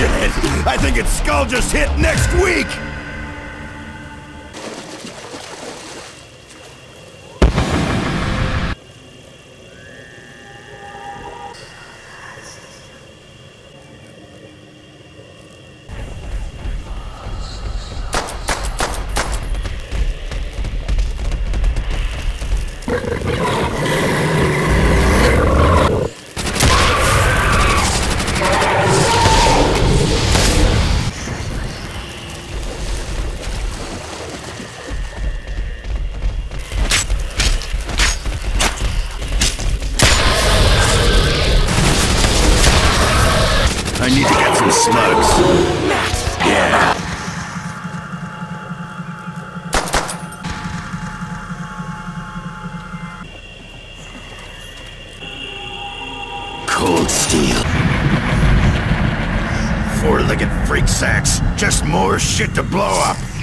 I think its skull just hit next week! I need to get some slugs. Yeah. Cold steel. Four-legged freak sacks. Just more shit to blow up.